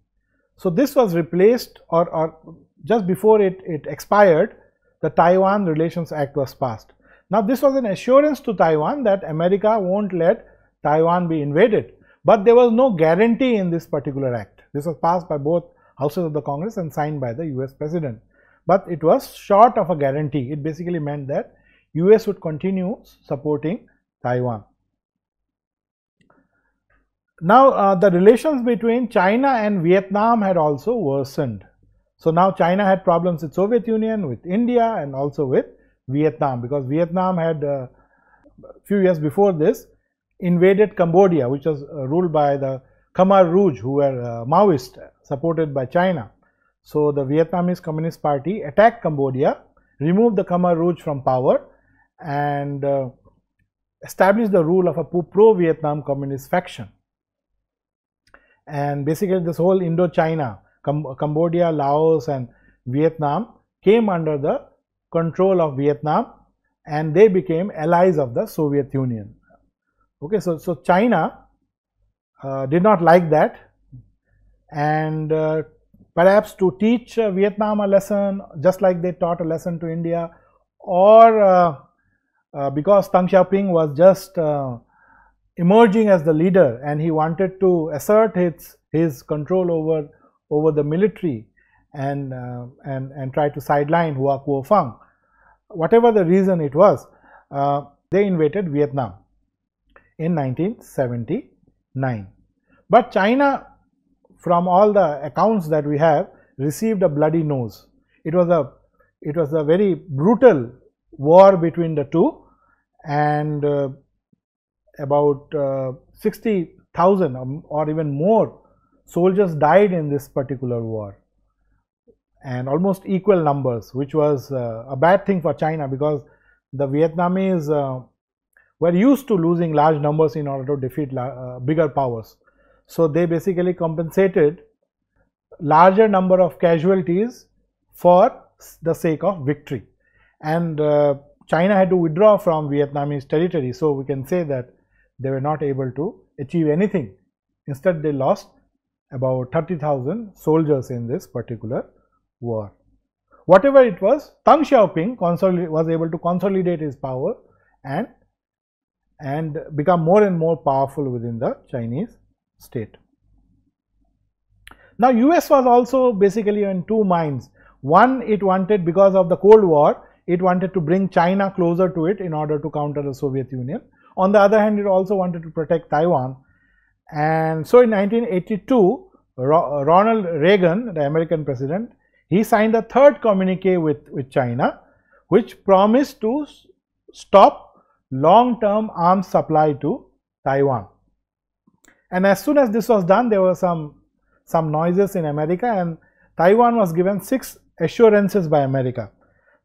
S1: So, this was replaced or, or just before it, it expired, the Taiwan Relations Act was passed. Now, this was an assurance to Taiwan that America won't let Taiwan be invaded, but there was no guarantee in this particular act. This was passed by both houses of the Congress and signed by the US President, but it was short of a guarantee. It basically meant that US would continue supporting Taiwan. Now, uh, the relations between China and Vietnam had also worsened. So, now China had problems with Soviet Union, with India and also with Vietnam because Vietnam had uh, a few years before this invaded Cambodia which was uh, ruled by the Khmer Rouge who were uh, Maoist supported by China. So, the Vietnamese Communist Party attacked Cambodia, removed the Khmer Rouge from power and uh, established the rule of a pro-Vietnam communist faction and basically this whole Indochina, Cam Cambodia, Laos and Vietnam came under the control of Vietnam and they became allies of the Soviet Union. Okay, so, so China uh, did not like that and uh, perhaps to teach uh, Vietnam a lesson just like they taught a lesson to India or uh, uh, because Deng Xiaoping was just uh, emerging as the leader and he wanted to assert his, his control over, over the military and, and, and try to sideline Hua Kuo-feng. Whatever the reason it was, they invaded Vietnam in 1979. But China, from all the accounts that we have, received a bloody nose. It was a, it was a very brutal war between the two and uh, about uh, 60,000 or even more soldiers died in this particular war and almost equal numbers which was uh, a bad thing for China because the Vietnamese uh, were used to losing large numbers in order to defeat uh, bigger powers. So, they basically compensated larger number of casualties for the sake of victory and uh, China had to withdraw from Vietnamese territory. So, we can say that they were not able to achieve anything. Instead, they lost about 30,000 soldiers in this particular war. Whatever it was, Deng Xiaoping was able to consolidate his power and, and become more and more powerful within the Chinese state. Now, US was also basically in two minds. One, it wanted because of the Cold War, it wanted to bring China closer to it in order to counter the Soviet Union. On the other hand, it also wanted to protect Taiwan. And so in 1982, Ronald Reagan, the American president, he signed a third communique with, with China, which promised to stop long-term arms supply to Taiwan. And as soon as this was done, there were some, some noises in America and Taiwan was given six assurances by America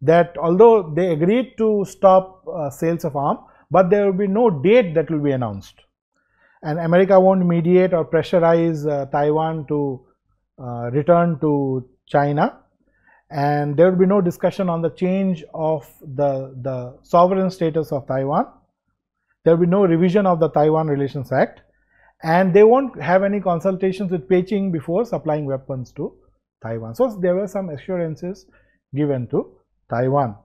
S1: that although they agreed to stop uh, sales of arms, but there will be no date that will be announced. And America won't mediate or pressurize uh, Taiwan to uh, return to China. And there will be no discussion on the change of the, the sovereign status of Taiwan. There will be no revision of the Taiwan Relations Act. and they won't have any consultations with Beijing before supplying weapons to Taiwan. So, there were some assurances given to Taiwan.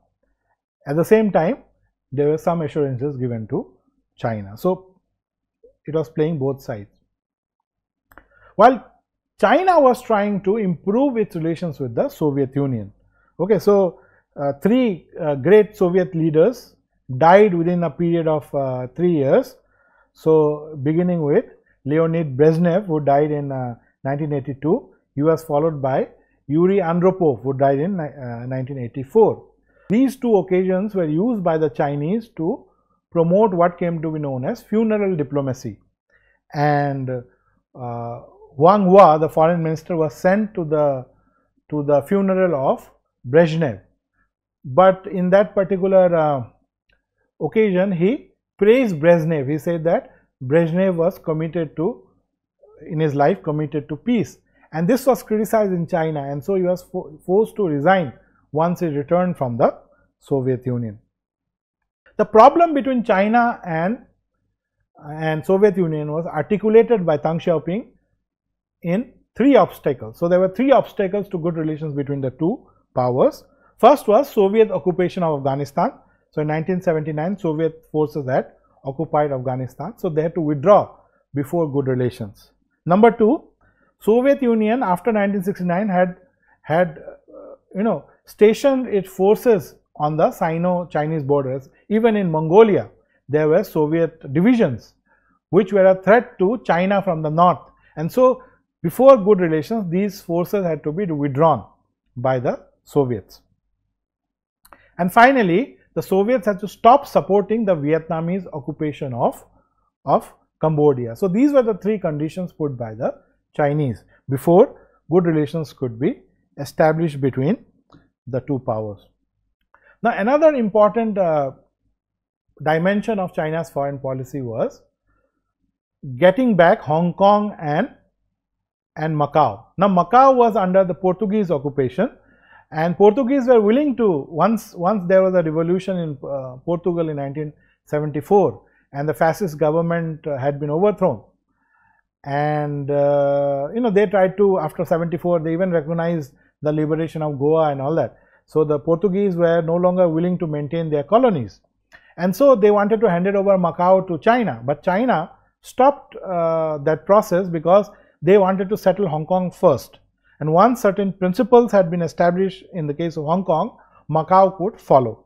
S1: At the same time, there were some assurances given to China. So, it was playing both sides. While China was trying to improve its relations with the Soviet Union. Okay, so uh, three uh, great Soviet leaders died within a period of uh, three years. So, beginning with Leonid Brezhnev, who died in 1982, uh, he was followed by Yuri Andropov, who died in 1984. Uh, These two occasions were used by the Chinese to promote what came to be known as funeral diplomacy. And uh, Huang Hua, the foreign minister, was sent to the to the funeral of Brezhnev. But in that particular uh, occasion, he praised Brezhnev. He said that Brezhnev was committed to, in his life, committed to peace. And this was criticized in China, and so he was fo forced to resign once he returned from the Soviet Union. The problem between China and and Soviet Union was articulated by Deng Xiaoping in three obstacles. So, there were three obstacles to good relations between the two powers. First was Soviet occupation of Afghanistan. So, in 1979, Soviet forces had occupied Afghanistan. So, they had to withdraw before good relations. Number two, Soviet Union after 1969 had had uh, you know stationed its forces on the Sino-Chinese borders. Even in Mongolia, there were Soviet divisions which were a threat to China from the north. And so, before good relations, these forces had to be withdrawn by the Soviets. And finally, the Soviets had to stop supporting the Vietnamese occupation of, of Cambodia. So, these were the three conditions put by the Chinese before good relations could be established between the two powers. Now, another important uh, dimension of China's foreign policy was getting back Hong Kong and and Macau. Now, Macau was under the Portuguese occupation and Portuguese were willing to once once there was a revolution in uh, Portugal in 1974 and the fascist government uh, had been overthrown and uh, you know they tried to after 74 they even recognized the liberation of Goa and all that. So, the Portuguese were no longer willing to maintain their colonies and so they wanted to hand it over Macau to China, but China stopped uh, that process because they wanted to settle Hong Kong first and once certain principles had been established in the case of Hong Kong, Macau could follow.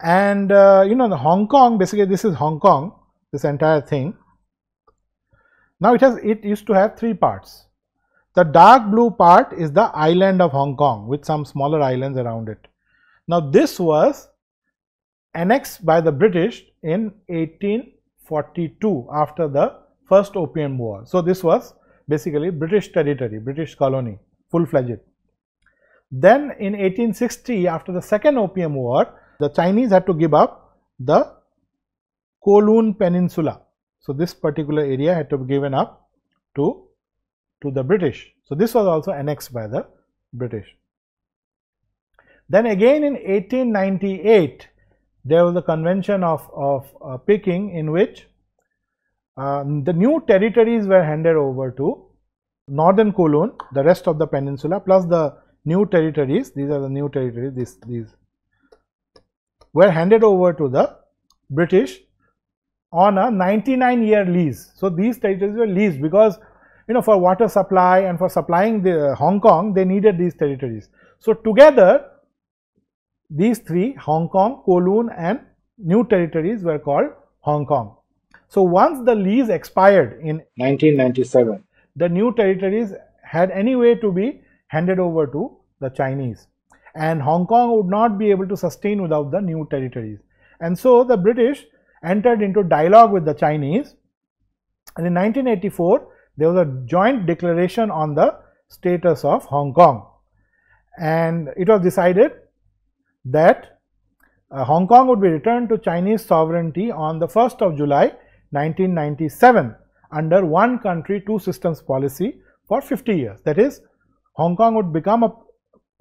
S1: And uh, you know the Hong Kong basically this is Hong Kong this entire thing. Now it has it used to have three parts. The dark blue part is the island of Hong Kong with some smaller islands around it. Now this was annexed by the British in 1842 after the first opium war. So this was basically British territory, British colony, full-fledged. Then in 1860, after the second opium war, the Chinese had to give up the Kowloon Peninsula. So, this particular area had to be given up to, to the British. So, this was also annexed by the British. Then again in 1898, there was a convention of, of uh, Peking in which uh, the new territories were handed over to northern Kowloon, the rest of the peninsula plus the new territories, these are the new territories, this, these were handed over to the British on a 99 year lease. So, these territories were leased because you know for water supply and for supplying the Hong Kong they needed these territories. So, together these three Hong Kong, Kowloon and new territories were called Hong Kong. So once the lease expired in
S2: 1997,
S1: the new territories had anyway to be handed over to the Chinese. And Hong Kong would not be able to sustain without the new territories. And so the British entered into dialogue with the Chinese. And in 1984 there was a joint declaration on the status of Hong Kong. And it was decided that uh, Hong Kong would be returned to Chinese sovereignty on the 1st of July 1997 under one country two systems policy for 50 years. That is Hong Kong would become a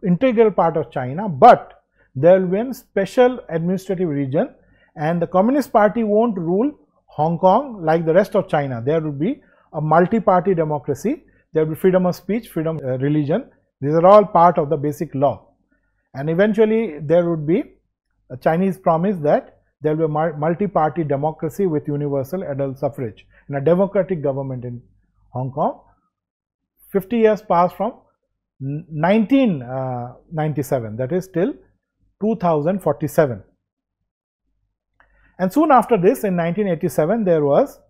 S1: integral part of China, but there will be a special administrative region and the Communist Party won't rule Hong Kong, like the rest of China, there will be a multi-party democracy. There will be freedom of speech, freedom of uh, religion. These are all part of the basic law. And eventually, there would be a Chinese promise that there will be a multi-party democracy with universal adult suffrage and a democratic government in Hong Kong. 50 years passed from 1997, uh, that is till 2047. And soon after this, in 1987, there was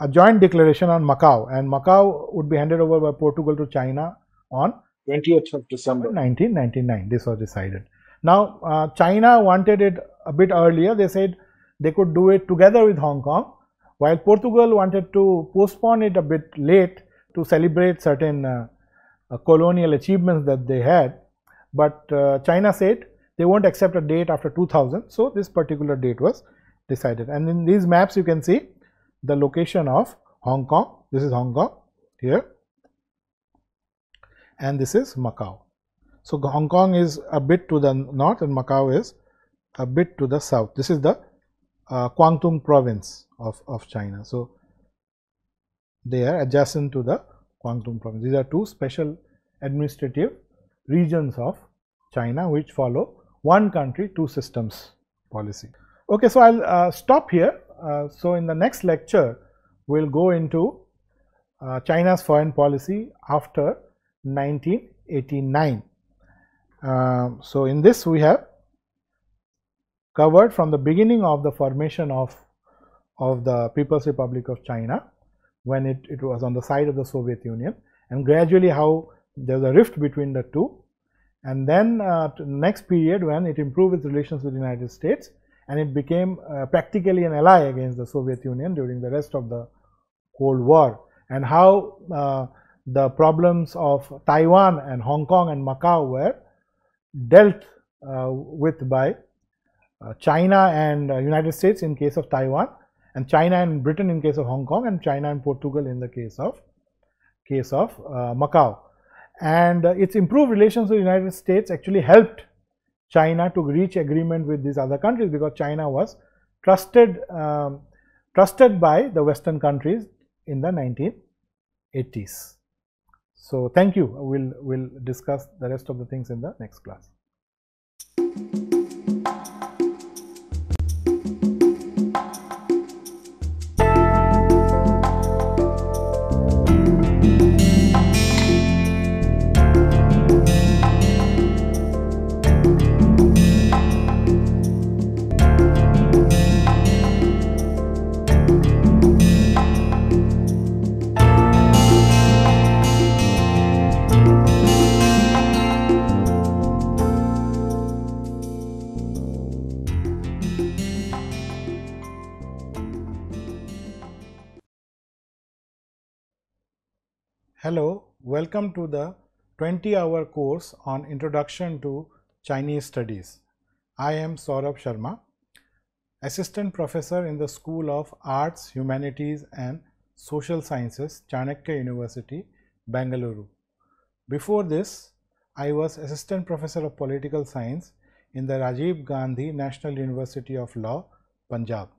S1: a joint declaration on Macau, and Macau would be handed over by Portugal to China on
S2: 20th of December
S1: 1999. This was decided. Now, uh, China wanted it a bit earlier. They said they could do it together with Hong Kong, while Portugal wanted to postpone it a bit late to celebrate certain uh, uh, colonial achievements that they had. But uh, China said they won't accept a date after 2000. So, this particular date was decided. And in these maps, you can see the location of Hong Kong. This is Hong Kong here and this is Macau. So, Hong Kong is a bit to the north and Macau is a bit to the south. This is the uh, Kwangtung province of, of China. So, they are adjacent to the Kwangtung province. These are two special administrative regions of China which follow one country, two systems policy. Okay, so I'll uh, stop here. Uh, so in the next lecture, we'll go into uh, China's foreign policy after 1989. Um, so in this we have covered from the beginning of the formation of of the People's Republic of China when it, it was on the side of the Soviet Union and gradually how there was a rift between the two. And then uh, next period when it improved its relations with the United States and it became uh, practically an ally against the Soviet Union during the rest of the Cold War and how uh, the problems of Taiwan and Hong Kong and Macau were dealt uh, with by uh, China and uh, United States in case of Taiwan and China and Britain in case of Hong Kong and China and Portugal in the case of case of Macau and its improved relations with the United States actually helped China to reach agreement with these other countries because China was trusted um, trusted by the western countries in the 1980s. So thank you. We'll, we'll discuss the rest of the things in the next class. Hello, welcome to the 20 hour course on Introduction to Chinese Studies. I am Saurabh Sharma, Assistant Professor in the School of Arts, Humanities and Social Sciences, Chanakya University, Bangalore. Before this, I was Assistant Professor of Political Science in the Rajiv Gandhi National University of Law, Punjab.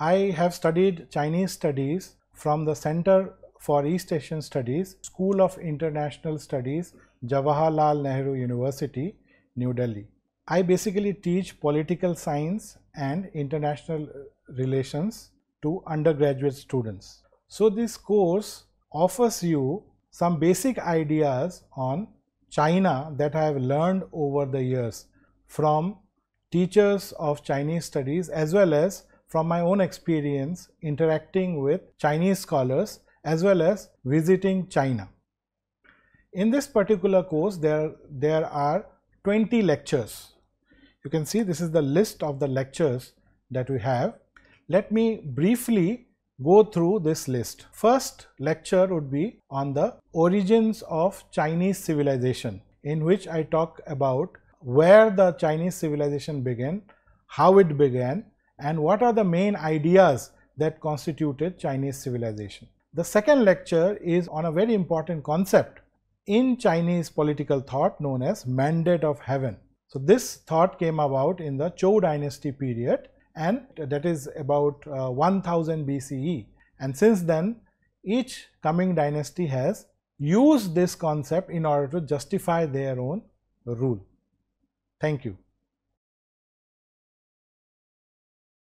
S1: I have studied Chinese studies from the Center for East Asian Studies, School of International Studies, Jawaharlal Nehru University, New Delhi. I basically teach political science and international relations to undergraduate students. So this course offers you some basic ideas on China that I have learned over the years from teachers of Chinese studies as well as from my own experience interacting with Chinese scholars as well as visiting China. In this particular course, there, there are 20 lectures. You can see this is the list of the lectures that we have. Let me briefly go through this list. First lecture would be on the origins of Chinese civilization in which I talk about where the Chinese civilization began, how it began and what are the main ideas that constituted Chinese civilization. The second lecture is on a very important concept in Chinese political thought known as mandate of heaven. So, this thought came about in the Zhou dynasty period and that is about uh, 1000 BCE and since then each coming dynasty has used this concept in order to justify their own rule. Thank you.